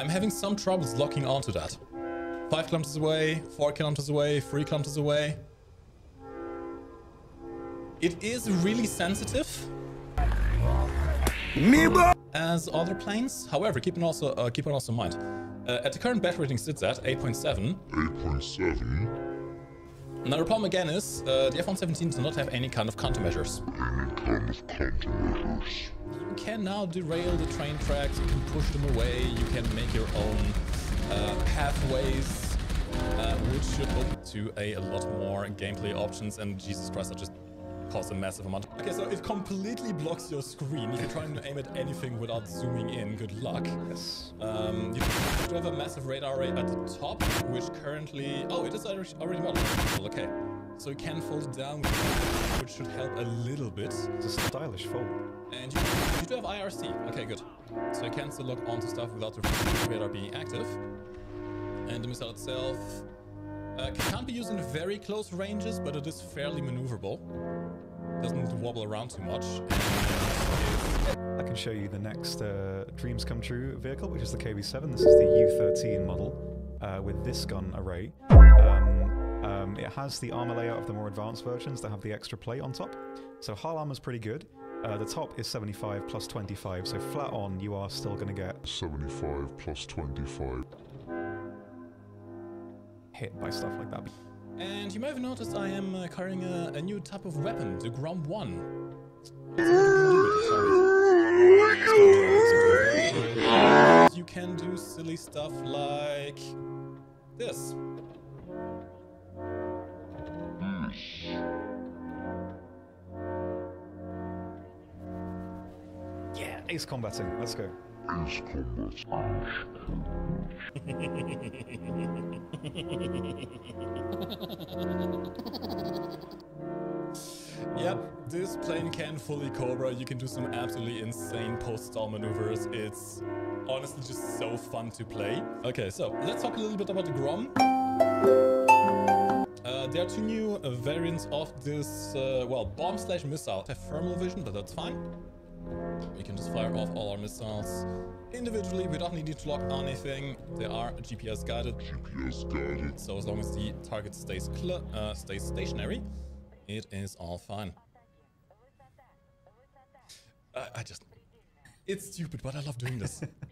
I'm having some troubles locking onto that. Five kilometers away, four kilometers away, three kilometers away. It is really sensitive. As other planes. However, keep it also uh, keep it also in mind. Uh, at the current battle rating sits at 8.7. 8.7. Now the problem again is uh, the F-117 does not have any kind of countermeasures. Any kind of countermeasures. You can now derail the train tracks, you can push them away, you can make your own uh, pathways, uh, which should open to a, a lot more gameplay options. And Jesus Christ, I just caused a massive amount. Okay, so it completely blocks your screen. If you're trying to aim at anything without zooming in, good luck. Yes. Um, you do have a massive radar array at the top, which currently... Oh, it is already already modeled. Okay. So you can fold it down, which should help a little bit. It's a stylish fold. And you, you do have IRC. Okay, good. So you can still lock onto stuff without the radar being active. And the missile itself uh, can't be used in very close ranges, but it is fairly maneuverable. Doesn't have to wobble around too much. I can show you the next uh, Dreams Come True vehicle, which is the KV-7. This is the U13 model uh, with this gun array. Um, um, it has the armor layout of the more advanced versions that have the extra plate on top. So hull armor's pretty good. Uh, the top is 75 plus 25, so flat on you are still going to get 75 plus 25. Hit by stuff like that. And you may have noticed I am uh, carrying a, a new type of weapon, the Grom 1. You can do silly stuff like this. Yeah, ace combating. Let's go. Ace combat. Yep, this plane can fully Cobra. You can do some absolutely insane post-stall maneuvers. It's honestly just so fun to play. Okay, so let's talk a little bit about the Grom. Uh, there are two new uh, variants of this, uh, well, bomb slash missile. Have thermal vision, but that's fine. We can just fire off all our missiles individually without needing to lock anything. They are GPS guided. GPS guided. So as long as the target stays uh, stays stationary, it is all fine. I, I just... It's stupid, but I love doing this.